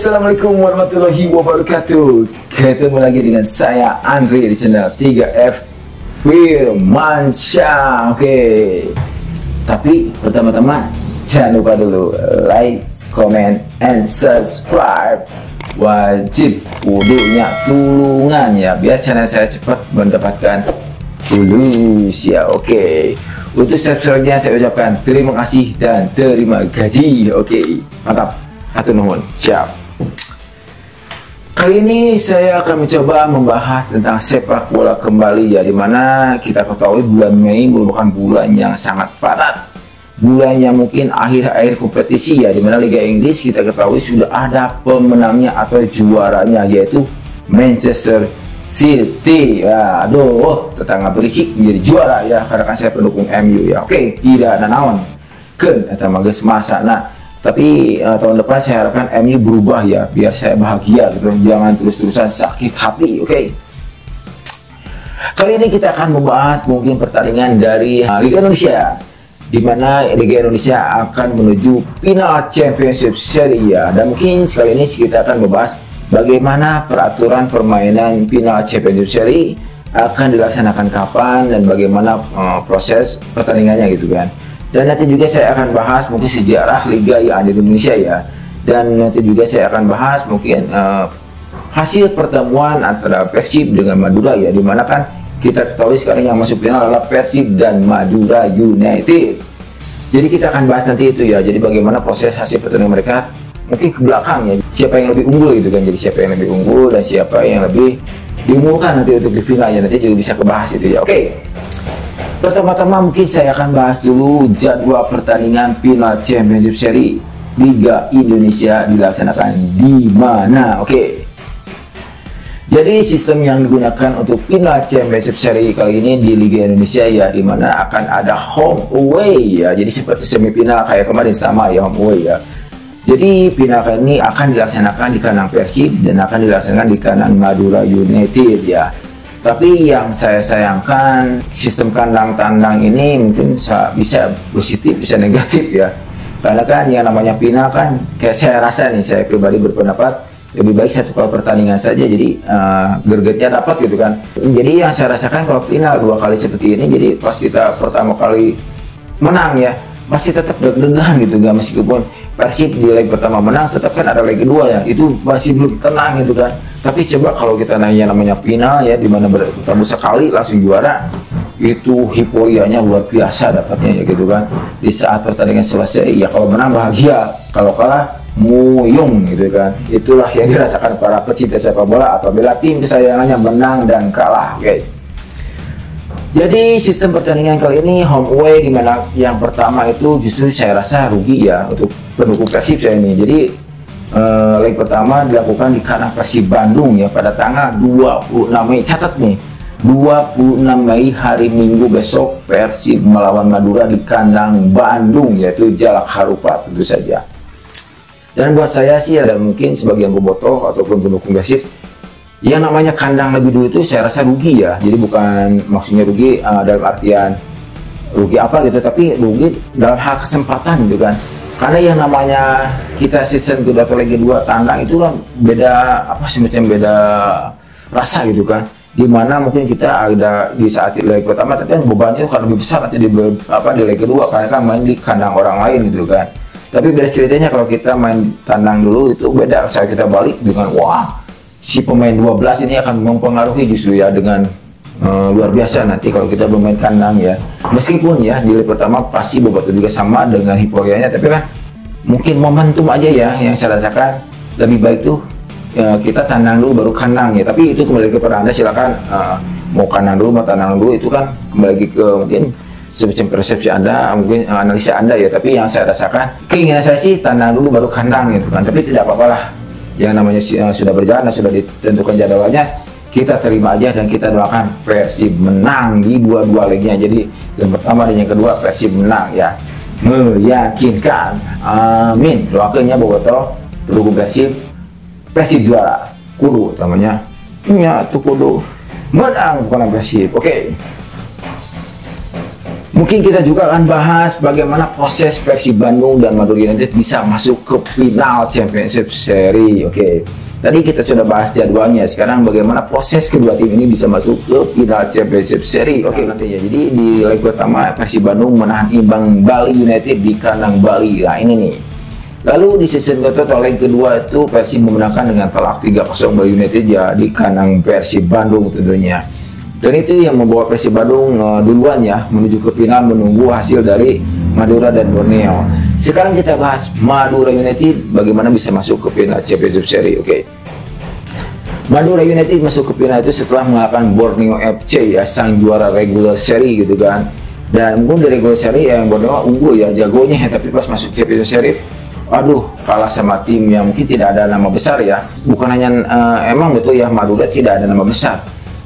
Assalamualaikum warahmatullahi wabarakatuh. Ketemu lagi dengan saya Andre di channel 3F Firmansyah. Oke, tapi pertama-tama jangan lupa dulu like, comment, and subscribe. Wajib kudunya tulungan ya, biar channel saya cepat mendapatkan tulus ya. Oke. Untuk subscribe-nya saya ucapkan terima kasih dan terima gaji. Oke, mantap. Atau nuhun. Siap. Kali ini saya akan mencoba membahas tentang sepak bola kembali ya di mana kita ketahui bulan Mei merupakan bulan yang sangat padat. Bulan yang mungkin akhir-akhir kompetisi ya di mana Liga Inggris kita ketahui sudah ada pemenangnya atau juaranya yaitu Manchester City. Ya aduh tetangga berisik menjadi juara ya karena kan saya pendukung MU ya. Oke tidak ada naon. Kan atau mages masa nah tapi uh, tahun depan saya harapkan MU berubah ya biar saya bahagia gitu. Jangan terus-terusan sakit hati oke? Okay? kali ini kita akan membahas mungkin pertandingan dari uh, Liga Indonesia di mana Liga Indonesia akan menuju final Championship Serie A. Dan mungkin sekali ini kita akan membahas bagaimana peraturan permainan final championship seri akan dilaksanakan kapan dan bagaimana uh, proses pertandingannya gitu kan dan nanti juga saya akan bahas mungkin sejarah liga yang ada di Indonesia ya. Dan nanti juga saya akan bahas mungkin uh, hasil pertemuan antara Persib dengan Madura ya. Di mana kan kita ketahui sekarang yang masuk final adalah Persib dan Madura United. Jadi kita akan bahas nanti itu ya. Jadi bagaimana proses hasil pertandingan mereka mungkin ke belakang ya. Siapa yang lebih unggul gitu kan. Jadi siapa yang lebih unggul dan siapa yang lebih diunggulkan nanti untuk di final ya. Nanti juga bisa kebahas itu ya. Oke. okay. Pertama-tama mungkin saya akan bahas dulu jadwal pertandingan final championship seri Liga Indonesia dilaksanakan di mana oke. Jadi sistem yang digunakan untuk final championship seri kali ini di Liga Indonesia ya di mana akan ada home away ya. Jadi seperti semifinal kayak kemarin sama ya home away ya. Jadi final kali ini akan dilaksanakan di kandang Persib dan akan dilaksanakan di kandang Madura United ya. Tapi yang saya sayangkan sistem kandang tandang ini mungkin bisa positif bisa negatif ya. Karena kan yang namanya final kan kayak saya rasa nih saya pribadi berpendapat lebih baik satu kali pertandingan saja jadi uh, gergetnya dapat gitu kan jadi yang saya rasakan kalau final dua kali seperti ini jadi pas kita pertama kali menang ya masih tetap deg-degan gitu kan meskipun Persib di leg pertama menang tetap kan ada leg kedua ya itu masih belum tenang gitu kan tapi coba kalau kita nanya namanya final ya di mana bertemu sekali langsung juara itu hiporianya luar biasa dapatnya ya gitu kan. Di saat pertandingan selesai ya kalau menang bahagia kalau kalah muyung gitu kan. Itulah yang dirasakan para pecinta sepak bola apabila tim kesayangannya menang dan kalah oke. Okay. jadi sistem pertandingan kali ini home away di mana yang pertama itu justru saya rasa rugi ya untuk pendukung Persib saya ini. Jadi uh, leg pertama dilakukan di kandang Persib Bandung ya pada tanggal 26 Mei. Catat nih 26 Mei hari Minggu besok Persib melawan Madura di kandang Bandung yaitu Jalak Harupa tentu saja. Dan buat saya sih ada mungkin sebagian bobotoh ataupun pendukung Persib yang namanya kandang lebih dulu itu saya rasa rugi ya. Jadi bukan maksudnya rugi uh, dalam artian rugi apa gitu tapi rugi dalam hal kesempatan gitu kan karena yang namanya kita season kedua atau lagi dua tandang itu kan beda apa semacam beda rasa gitu kan. Di mana mungkin kita ada di saat di leg pertama tapi kan bebannya kan lebih besar nanti di apa di leg kedua karena kan main di kandang orang lain gitu kan. Tapi beda ceritanya kalau kita main tandang dulu itu beda. Saat kita balik dengan wah si pemain 12 ini akan mempengaruhi justru ya dengan uh, luar biasa nanti kalau kita bermain kandang ya. Meskipun ya di leg pertama pasti bobot juga sama dengan hiporianya tapi kan mungkin momentum aja ya yang saya rasakan. Lebih baik tuh ya, kita tandang dulu baru kandang ya. Tapi itu kembali kepada anda silakan uh, mau kandang dulu mau tandang dulu itu kan kembali ke mungkin semacam persepsi anda mungkin uh, analisa anda ya. Tapi yang saya rasakan keinginan saya sih tandang dulu baru kandang gitu kan. Tapi tidak apa-apa lah. Yang namanya sudah berjalan sudah ditentukan jadwalnya kita terima aja dan kita doakan Persib menang di dua-dua legnya jadi yang pertama dan yang kedua Persib menang ya. Meyakinkan. Amin. Doakannya Boboto pendukung Persib. Persib juara. Kudu namanya ya tuh kudu. Menang bukan Persib. Oke. Mungkin kita juga akan bahas bagaimana proses Persib Bandung dan Madura United bisa masuk ke final Championship Seri. Oke. Okay. Tadi kita sudah bahas jadwalnya. Sekarang bagaimana proses kedua tim ini bisa masuk ke final Championship Seri. Oke okay, nanti ya. Jadi di leg pertama Persib Bandung menahan imbang Bali United di kandang Bali. Nah ini nih. Lalu di season kedua leg kedua itu Persib memenangkan dengan telak 3-0 Bali United ya di kandang Persib Bandung tentunya. Dan itu yang membawa Persib Bandung uh, duluan ya menuju ke final menunggu hasil dari Madura dan Borneo. Sekarang kita bahas Madura United bagaimana bisa masuk ke final Championship Series. Oke. Okay. Madura United masuk ke final itu setelah mengalahkan Borneo FC ya sang juara regular seri gitu kan. Dan mungkin di regular seri yang Borneo unggul ya jagonya tapi pas masuk Championship Series aduh kalah sama tim yang mungkin tidak ada nama besar ya. Bukan hanya uh, emang betul ya Madura tidak ada nama besar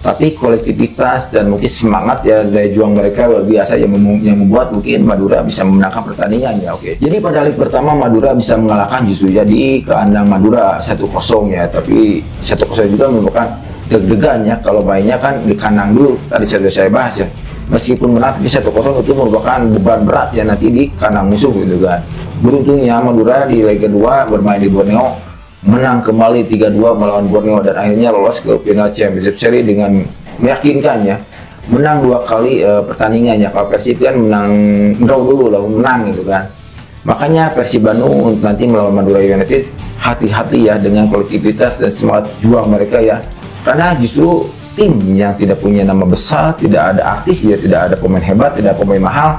tapi kolektivitas dan mungkin semangat ya dari juang mereka luar biasa yang, mem yang membuat mungkin Madura bisa memenangkan pertandingan ya oke. Okay. jadi pada leg pertama Madura bisa mengalahkan justru jadi kandang Madura 1-0 ya tapi 1-0 juga merupakan deg-degan ya. Kalau mainnya kan di kandang dulu tadi sudah saya bahas ya. Meskipun menang tapi 1-0 itu merupakan beban berat ya nanti di kandang musuh gitu kan. Beruntungnya Madura di leg kedua bermain di Borneo menang kembali 3-2 melawan Borneo dan akhirnya lolos ke final Championship Series dengan meyakinkan ya menang dua kali uh, pertandingannya. Kalau Persib kan menang draw dulu lalu menang gitu kan. Makanya Persib Bandung nanti melawan Madura United hati-hati ya dengan kolektivitas dan semangat juang mereka ya. Karena justru tim yang tidak punya nama besar tidak ada artis ya tidak ada pemain hebat tidak ada pemain mahal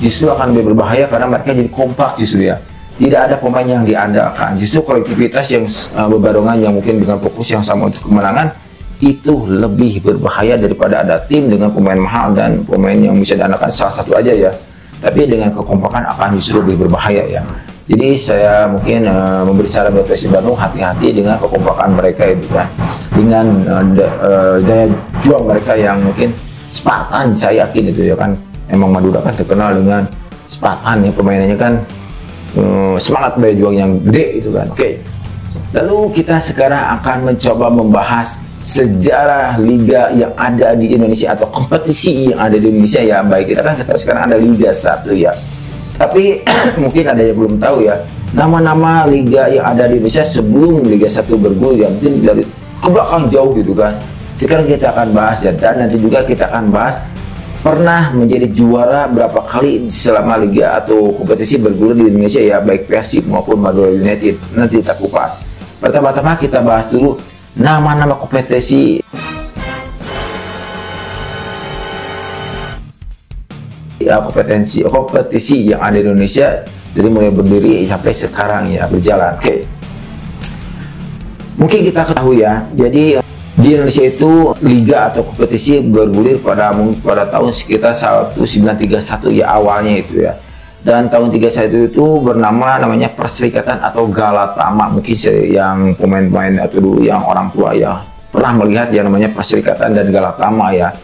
justru akan lebih berbahaya karena mereka jadi kompak justru ya tidak ada pemain yang diandalkan. Justru kolektivitas yang uh, berbarengan yang mungkin dengan fokus yang sama untuk kemenangan itu lebih berbahaya daripada ada tim dengan pemain mahal dan pemain yang bisa diandalkan salah satu aja ya. Tapi dengan kekompakan akan justru lebih berbahaya ya. Jadi saya mungkin uh, memberi saran buat Persib Bandung hati-hati dengan kekompakan mereka itu kan. Dengan uh, uh, daya juang mereka yang mungkin Spartan saya yakin itu ya kan. Emang Madura kan terkenal dengan Spartan ya pemainannya kan uh, semangat daya juang yang gede itu kan. Oke. Lalu kita sekarang akan mencoba membahas sejarah liga yang ada di Indonesia atau kompetisi yang ada di Indonesia. Ya baik kita kan kita sekarang ada Liga 1 ya. Tapi mungkin ada yang belum tahu ya. Nama-nama liga yang ada di Indonesia sebelum Liga 1 bergulir ya mungkin dari ke belakang jauh gitu kan. Sekarang kita akan bahas ya. Dan nanti juga kita akan bahas pernah menjadi juara berapa kali selama liga atau kompetisi bergulir di Indonesia? Ya baik Persib maupun Madura United. Nanti kita kupas. Pertama-tama kita bahas dulu nama-nama kompetisi. Ya kompetensi kompetisi yang ada di Indonesia dari mulai berdiri sampai sekarang ya berjalan. Oke. Okay. mungkin kita ketahui ya jadi di Indonesia itu liga atau kompetisi bergulir pada pada tahun sekitar 1931 ya awalnya itu ya. Dan tahun 31 itu bernama namanya Perserikatan atau Galatama. Mungkin yang pemain-pemain atau dulu yang orang tua ya pernah melihat yang namanya Perserikatan dan Galatama ya.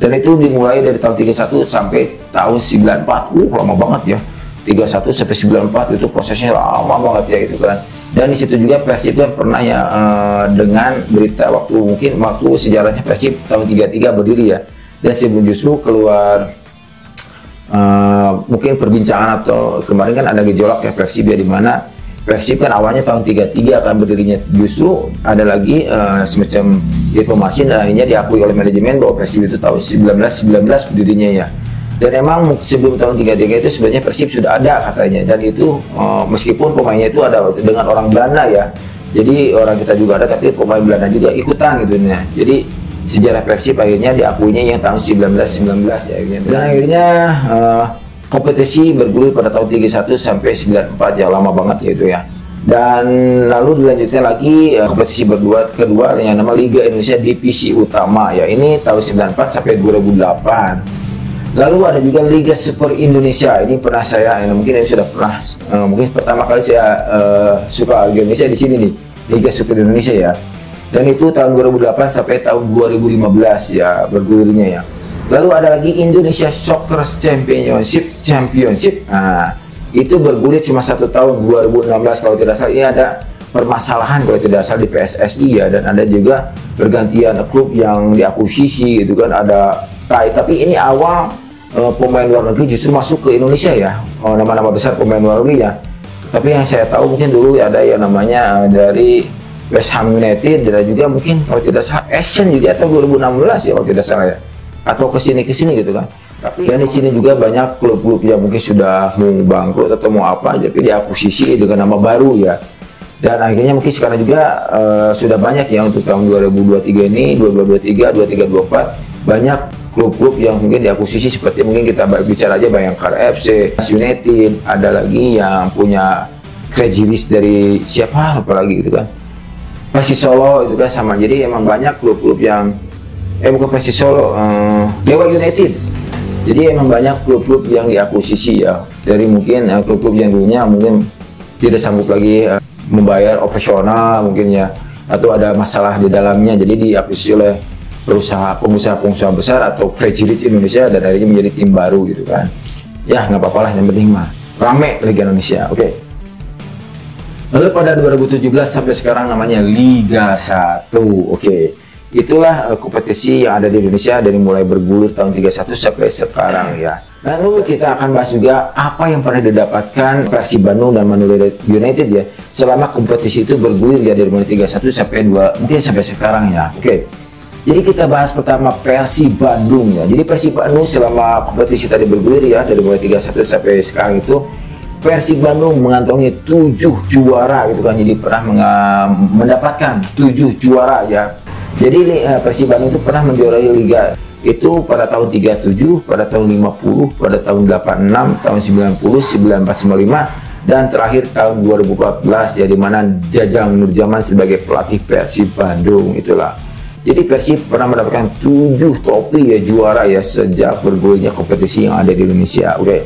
Dan itu dimulai dari tahun 31 sampai tahun 94 uh lama banget ya. 31 sampai 94 itu prosesnya lama banget ya itu kan dan di situ juga Persib kan pernah ya uh, dengan berita waktu mungkin waktu sejarahnya Persib tahun 33 berdiri ya. Dan sebelum justru keluar uh, mungkin perbincangan atau kemarin kan ada gejolak ya Persib ya di mana. Persib kan awalnya tahun 33 akan berdirinya. Justru ada lagi uh, semacam informasi dan akhirnya diakui oleh manajemen bahwa Persib itu tahun 1919 berdirinya ya dan emang sebelum tahun 33 itu sebenarnya Persib sudah ada katanya. Dan itu uh, meskipun pemainnya itu ada dengan orang Belanda ya. Jadi orang kita juga ada tapi pemain Belanda juga ikutan gitu ya jadi sejarah Persib akhirnya diakuinya yang tahun 1919 ya akhirnya. dan akhirnya uh, kompetisi bergulir pada tahun 31 sampai 94 ya lama banget ya itu ya. Dan lalu dilanjutkan lagi uh, kompetisi berdua kedua yang nama Liga Indonesia Divisi Utama ya. Ini tahun 94 sampai 2008 Lalu ada juga Liga Super Indonesia. Ini pernah saya, ya, mungkin ini sudah pernah, uh, mungkin pertama kali saya uh, suka Liga Indonesia di sini nih, Liga Super Indonesia ya. Dan itu tahun 2008 sampai tahun 2015 ya bergulirnya ya. Lalu ada lagi Indonesia Soccer Championship Championship. Nah, itu bergulir cuma satu tahun 2016 kalau tidak salah. Ini ada permasalahan kalau tidak salah di PSSI ya dan ada juga pergantian klub yang diakuisisi gitu kan ada Nah, tapi ini awal uh, pemain luar negeri justru masuk ke Indonesia ya. Nama nama-nama besar pemain luar negeri ya. Tapi yang saya tahu mungkin dulu ada yang namanya uh, dari West Ham United dan juga mungkin kalau tidak salah Asian juga atau 2016 ya kalau tidak salah ya. Atau ke sini ke sini gitu kan. Tapi ya di sini juga banyak klub-klub yang mungkin sudah mau bangkrut atau mau apa tapi diakuisisi dengan nama baru ya. Dan akhirnya mungkin sekarang juga uh, sudah banyak ya untuk tahun 2023 ini 2023 2324 banyak klub-klub yang mungkin diakuisisi seperti mungkin kita bicara aja Bayangkara FC, United, ada lagi yang punya list dari siapa apalagi gitu kan. Persis Solo itu kan sama. Jadi emang banyak klub-klub yang eh bukan Persis Solo uh, Dewa United. Jadi emang banyak klub-klub yang diakuisisi ya. Dari mungkin uh, klub-klub yang dulunya mungkin tidak sanggup lagi uh, membayar operasional mungkin ya. Atau ada masalah di dalamnya. Jadi diakuisisi oleh perusahaan pengusaha-pengusaha besar atau Fragility Indonesia dan akhirnya menjadi tim baru gitu kan ya nggak apa-apa lah yang penting mah rame Liga Indonesia oke okay. lalu pada 2017 sampai sekarang namanya Liga 1 oke okay. itulah uh, kompetisi yang ada di Indonesia dari mulai bergulir tahun 31 sampai sekarang ya Lalu kita akan bahas juga apa yang pernah didapatkan Persib Bandung dan Madura United ya selama kompetisi itu bergulir ya dari mulai 31 sampai 2 mungkin sampai sekarang ya. Oke. Okay. Jadi kita bahas pertama Persib Bandung ya. Jadi Persib Bandung selama kompetisi tadi bergulir ya dari mulai 31 sampai sekarang itu Persib Bandung mengantongi 7 juara gitu kan. Jadi pernah mendapatkan 7 juara ya. Jadi ini uh, Persib Bandung itu pernah menjuarai Liga itu pada tahun 37, pada tahun 50, pada tahun 86, tahun 90, 9495 dan terakhir tahun 2014 ya di mana Jajang Nurjaman sebagai pelatih Persib Bandung itulah. Jadi Persib pernah mendapatkan 7 trofi ya juara ya sejak bergulirnya kompetisi yang ada di Indonesia. Oke. Okay.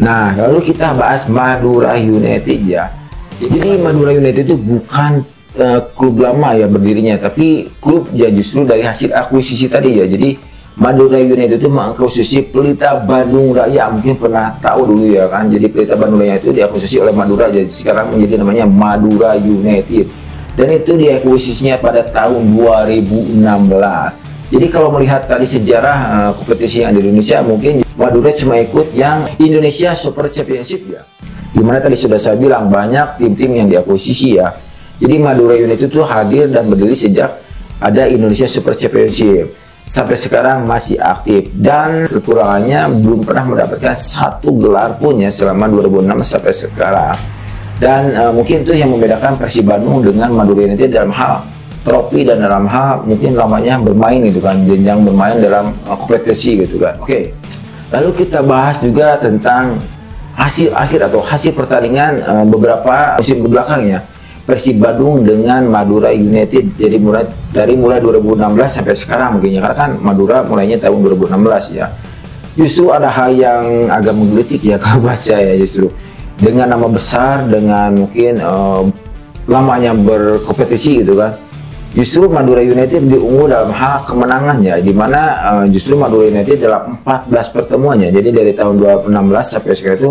Nah, lalu kita bahas Madura United ya. Jadi Madura United itu bukan uh, klub lama ya berdirinya, tapi klub ya justru dari hasil akuisisi tadi ya. Jadi Madura United itu mengakuisisi Pelita Bandung Raya mungkin pernah tahu dulu ya kan jadi Pelita Bandung Raya itu diakuisisi oleh Madura jadi sekarang menjadi namanya Madura United dan itu diakuisisinya pada tahun 2016 jadi kalau melihat tadi sejarah uh, kompetisi yang di Indonesia mungkin Madura cuma ikut yang Indonesia Super Championship ya. Di mana tadi sudah saya bilang banyak tim-tim yang diakuisisi ya. Jadi Madura United itu hadir dan berdiri sejak ada Indonesia Super Championship. Sampai sekarang masih aktif. Dan kekurangannya belum pernah mendapatkan satu gelar pun ya selama 2006 sampai sekarang dan uh, mungkin itu yang membedakan Persib Bandung dengan Madura United dalam hal trofi dan dalam hal mungkin lamanya bermain gitu kan jenjang bermain dalam uh, kompetisi gitu kan. Oke okay. lalu kita bahas juga tentang hasil akhir atau hasil pertandingan uh, beberapa musim ke belakangnya Persib Bandung dengan Madura United jadi mulai dari mulai 2016 sampai sekarang mungkin ya. Karena kan Madura mulainya tahun 2016 ya. Justru ada hal yang agak menggelitik ya kalau baca ya justru dengan nama besar dengan mungkin um, lamanya berkompetisi gitu kan. Justru Madura United diunggul dalam hal kemenangan ya di mana uh, justru Madura United dalam 14 pertemuannya. Jadi dari tahun 2016 sampai sekarang itu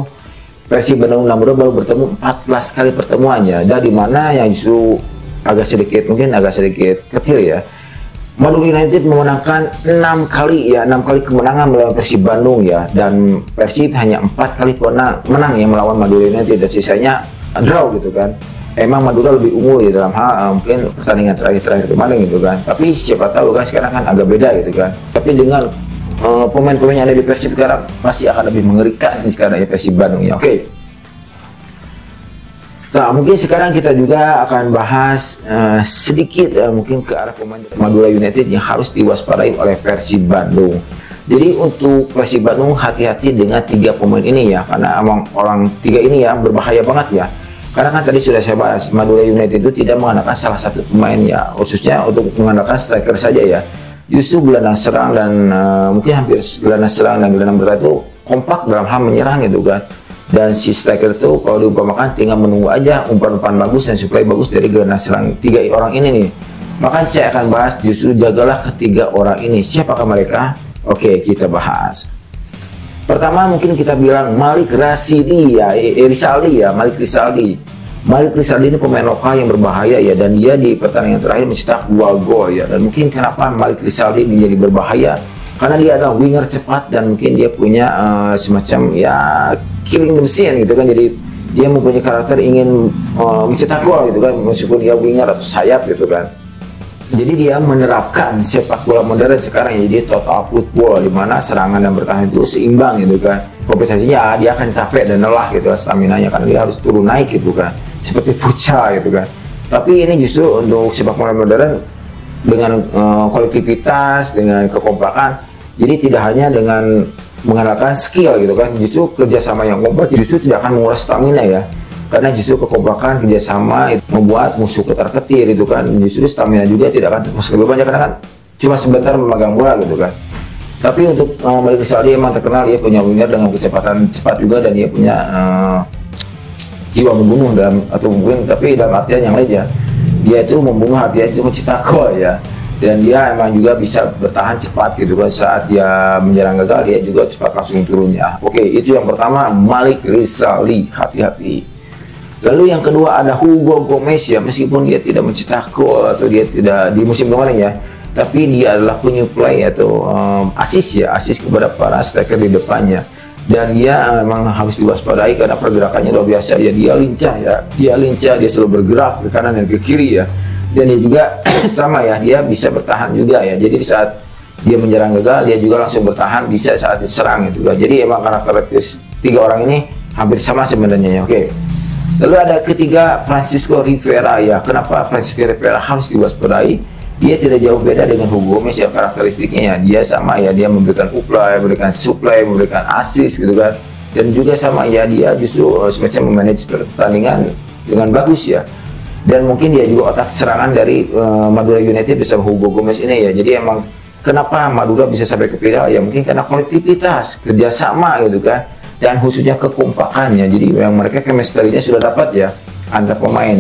Persib Bandung Namura baru bertemu 14 kali pertemuannya. Dan di mana yang justru agak sedikit mungkin agak sedikit kecil ya Madura United memenangkan enam kali ya enam kali kemenangan melawan Persib Bandung ya dan Persib hanya empat kali menang menang yang melawan Madura United dan sisanya draw gitu kan emang Madura lebih unggul ya dalam hal uh, mungkin pertandingan terakhir-terakhir kemarin gitu kan tapi siapa tahu kan sekarang kan agak beda gitu kan tapi dengan uh, pemain-pemain yang ada di Persib sekarang pasti akan lebih mengerikan sekarang ya Persib Bandung ya. Oke. Okay. Nah, mungkin sekarang kita juga akan bahas uh, sedikit uh, mungkin ke arah pemain Madura United yang harus diwaspadai oleh Persib Bandung. Jadi untuk Persib Bandung hati-hati dengan tiga pemain ini ya, karena emang orang tiga ini ya berbahaya banget ya. Karena kan tadi sudah saya bahas Madura United itu tidak mengandalkan salah satu pemain ya, khususnya untuk mengandalkan striker saja ya justru gelandang serang dan uh, mungkin hampir gelandang serang dan gelandang bertahan itu kompak dalam hal menyerang gitu kan dan si striker itu kalau diumpamakan tinggal menunggu aja umpan-umpan bagus dan supply bagus dari gelandang serang. Tiga orang ini nih. Maka saya akan bahas justru jagalah ketiga orang ini. Siapakah mereka? Oke kita bahas. Pertama mungkin kita bilang Malik Rasidi ya Risaldi ya Malik Risaldi Malik Rizaldi ini pemain lokal yang berbahaya ya dan dia di pertandingan terakhir mencetak dua gol ya. Dan mungkin kenapa Malik Rizaldi menjadi berbahaya? Karena dia adalah winger cepat dan mungkin dia punya uh, semacam ya killing mesin gitu kan. Jadi dia mempunyai karakter ingin uh, mencetak gol gitu kan. Meskipun dia winger atau sayap gitu kan. Jadi dia menerapkan sepak bola modern sekarang. Jadi total football di mana serangan dan bertahan itu seimbang gitu kan. Kompensasinya dia akan capek dan lelah gitu kan stamina nya karena dia harus turun naik gitu kan. Seperti puca gitu kan. Tapi ini justru untuk sepak bola modern dengan uh, kolektivitas dengan kekompakan. Jadi tidak hanya dengan mengandalkan skill gitu kan. Justru kerjasama yang kompak justru tidak akan menguras stamina ya. Karena justru kekompakan kerjasama itu membuat musuh ketar ketir itu kan. Justru stamina juga tidak akan terus lebih banyak karena kan cuma sebentar memegang bola gitu kan. Tapi untuk uh, Malik Saldi emang terkenal dia punya winger dengan kecepatan cepat juga dan dia punya uh, jiwa membunuh dalam atau mungkin tapi dalam artian yang lain ya. Dia itu membunuh hati itu mencetak gol ya dan dia emang juga bisa bertahan cepat gitu. Kan saat dia menyerang gagal dia juga cepat langsung turunnya oke itu yang pertama Malik Rizali. Hati-hati. Lalu yang kedua ada Hugo Gomez ya. Meskipun dia tidak mencetak gol atau dia tidak di musim kemarin ya. Tapi dia adalah penyuplai atau um, asis ya. Asis kepada para striker di depannya. Dan dia memang harus diwaspadai karena pergerakannya luar biasa. Ya dia lincah ya. Dia lincah dia selalu bergerak ke kanan dan ke kiri ya dan dia juga sama ya dia bisa bertahan juga ya. Jadi di saat dia menyerang gagal dia juga langsung bertahan bisa saat diserang gitu kan. Jadi emang karakteristik tiga orang ini hampir sama sebenarnya ya oke. Lalu ada ketiga Francisco Rivera ya. Kenapa Francisco Rivera harus diwaspadai dia tidak jauh beda dengan Hugo Gomez ya karakteristiknya ya. Dia sama ya dia memberikan supply memberikan supply memberikan assist gitu kan. Dan juga sama ya dia justru uh, semacam memanage pertandingan dengan bagus ya dan mungkin dia juga otak serangan dari uh, Madura United bersama Hugo Gomez ini ya. Jadi emang kenapa Madura bisa sampai ke final? Ya mungkin karena kolektivitas kerjasama gitu kan dan khususnya kekompakannya. Jadi yang mereka chemistry-nya sudah dapat ya antar pemain.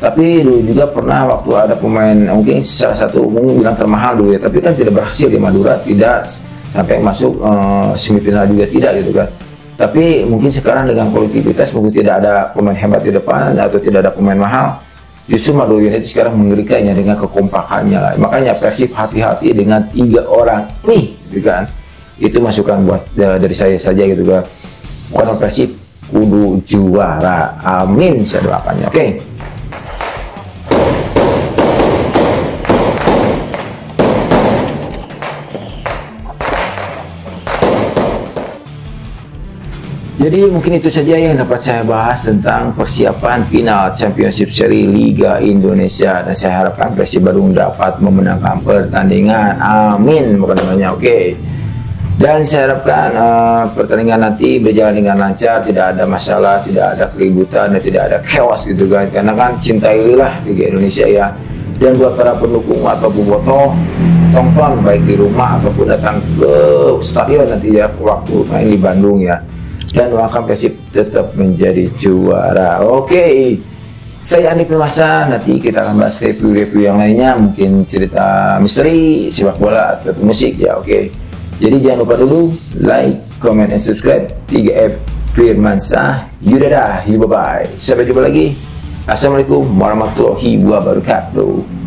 Tapi dulu juga pernah waktu ada pemain mungkin salah satu mungkin bilang termahal dulu ya tapi kan tidak berhasil di Madura tidak sampai masuk uh, semifinal juga tidak gitu kan. Tapi mungkin sekarang dengan kolektivitas mungkin tidak ada pemain hebat di depan atau tidak ada pemain mahal Justru Madura United sekarang mengerikannya dengan kekompakannya lah. Makanya Persib hati-hati dengan tiga orang nih, gitu kan? Itu masukan buat ya, dari saya saja gitu kan. Karena Persib kudu juara. Amin saya doakannya. Oke. Okay. Jadi mungkin itu saja yang dapat saya bahas tentang persiapan final Championship Seri Liga Indonesia dan saya harapkan Persib Bandung dapat memenangkan pertandingan. Amin bukan namanya. Oke. Okay. Dan saya harapkan uh, pertandingan nanti berjalan dengan lancar, tidak ada masalah, tidak ada keributan, dan tidak ada chaos gitu kan. Karena kan cintailah Liga Indonesia ya. Dan buat para pendukung atau bobotoh, tonton baik di rumah ataupun datang ke stadion nanti ya waktu main di Bandung ya dan doakan Persib tetap menjadi juara. Oke. Okay. Saya Andi Permasa, nanti kita akan bahas review-review yang lainnya, mungkin cerita misteri, sepak bola, atau musik ya, oke. Okay. Jadi jangan lupa dulu like, comment, and subscribe 3F Firmansyah Yudada, bye bye. Sampai jumpa lagi. Assalamualaikum warahmatullahi wabarakatuh.